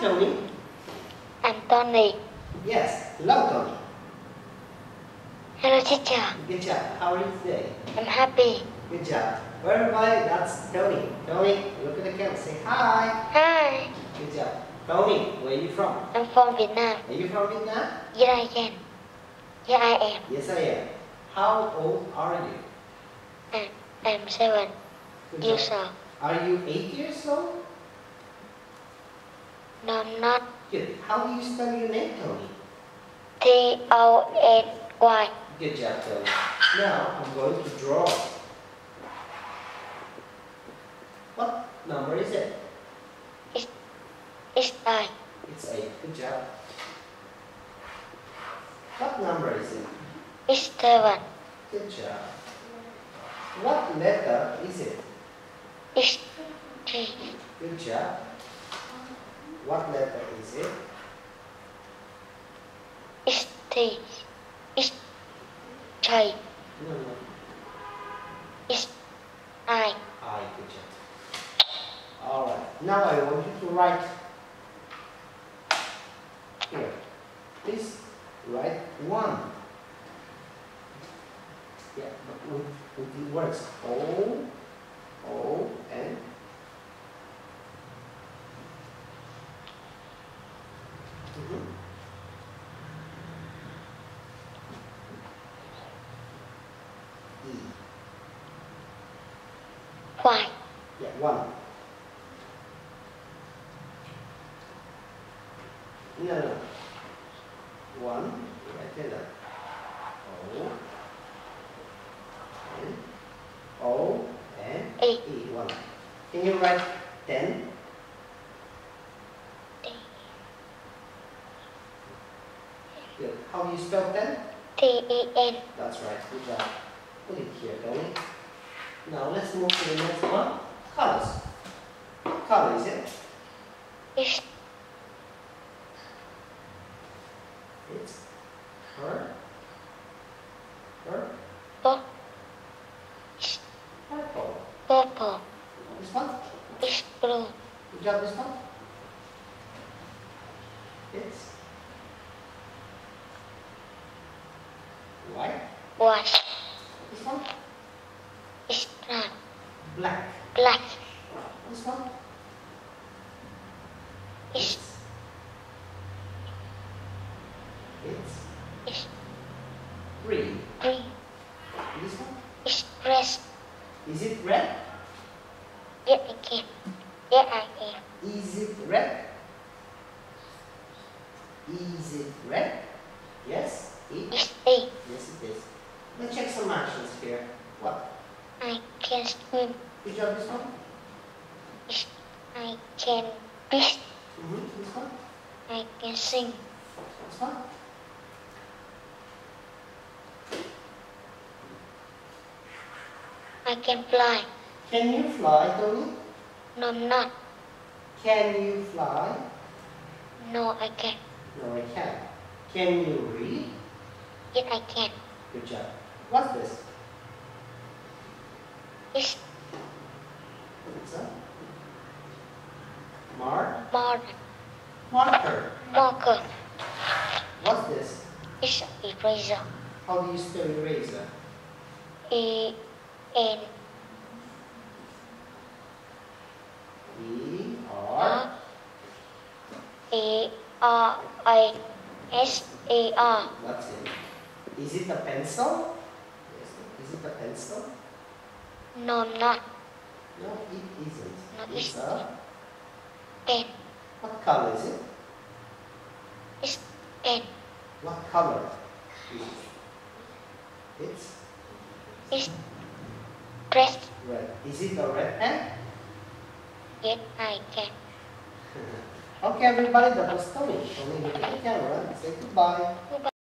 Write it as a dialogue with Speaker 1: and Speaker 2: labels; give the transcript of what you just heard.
Speaker 1: Tony.
Speaker 2: I'm Tony.
Speaker 1: Yes. Hello, Tony.
Speaker 2: Hello, teacher.
Speaker 1: Good job. How are you today?
Speaker 2: I'm happy.
Speaker 1: Good job. Well, everybody, that's Tony. Tony, look at the camera. Say hi.
Speaker 2: Hi.
Speaker 1: Good job. Tony, where are you from?
Speaker 2: I'm from Vietnam.
Speaker 1: Are you from Vietnam?
Speaker 2: Yes, I am. Yes, I am.
Speaker 1: Yes, I am. How old are you?
Speaker 2: I'm, I'm seven
Speaker 1: Good
Speaker 2: years
Speaker 1: job.
Speaker 2: old.
Speaker 1: Are you eight years old?
Speaker 2: No, I'm not.
Speaker 1: Good. How do you spell your name, Tony?
Speaker 2: T O N Y.
Speaker 1: Good job, Tony. Now I'm going to draw. What number is it?
Speaker 2: It's I.
Speaker 1: It's eight. Good job. What number is it?
Speaker 2: It's seven.
Speaker 1: Good job. What letter is it?
Speaker 2: It's T.
Speaker 1: Good job. What letter is it?
Speaker 2: It's T. It's J.
Speaker 1: No, no.
Speaker 2: It's I.
Speaker 1: I. Good job. All right. Now I want you to write here. Please write one. Yeah, but with, with the words O,
Speaker 2: Y.
Speaker 1: Yeah, one. No, no. One, right there. O. And O and
Speaker 2: E.
Speaker 1: E. One. Can you write ten?
Speaker 2: T.
Speaker 1: Good. How do you spell ten?
Speaker 2: T E N.
Speaker 1: That's right. Good job. Put it here, Tony. Now let's move to the next one. Colors. What color is it?
Speaker 2: It's
Speaker 1: It's her. Her.
Speaker 2: purple.
Speaker 1: Purple.
Speaker 2: Purple.
Speaker 1: This one?
Speaker 2: It's blue.
Speaker 1: Good job, this one? It's white.
Speaker 2: White.
Speaker 1: This one? Black.
Speaker 2: Black.
Speaker 1: This one?
Speaker 2: It's
Speaker 1: It's
Speaker 2: it's
Speaker 1: green.
Speaker 2: green.
Speaker 1: This one?
Speaker 2: It's red.
Speaker 1: Is it red?
Speaker 2: Yes, I can. Yes, I am.
Speaker 1: Is it red? Is it red? Yes, it
Speaker 2: It's E.
Speaker 1: Yes, it is. Let's check some actions here. What?
Speaker 2: I can swim.
Speaker 1: Good job, this one?
Speaker 2: I can fish.
Speaker 1: Mm-hmm. This one?
Speaker 2: I can sing.
Speaker 1: This one?
Speaker 2: I can fly.
Speaker 1: Can you fly, Tony?
Speaker 2: No, I'm not.
Speaker 1: Can you fly?
Speaker 2: No, I can't.
Speaker 1: No, I can't. Can you read?
Speaker 2: Yes, I can.
Speaker 1: Good job. What's this?
Speaker 2: It's
Speaker 1: What's that? Mark?
Speaker 2: more
Speaker 1: Marker.
Speaker 2: marker.
Speaker 1: What's this?
Speaker 2: It's eraser.
Speaker 1: How do you spell eraser?
Speaker 2: E N
Speaker 1: E R.
Speaker 2: E R I S E R.
Speaker 1: What's it? Is it a pencil? Yes. Is it a pencil?
Speaker 2: No, I'm not.
Speaker 1: No, it isn't.
Speaker 2: No,
Speaker 1: It's
Speaker 2: it's
Speaker 1: a.
Speaker 2: N.
Speaker 1: What color is it?
Speaker 2: It's N.
Speaker 1: What color is it? It's
Speaker 2: It's red.
Speaker 1: red. Is it a red pen?
Speaker 2: Yes, I can.
Speaker 1: okay, everybody, that was look at the camera say goodbye.
Speaker 2: Goodbye.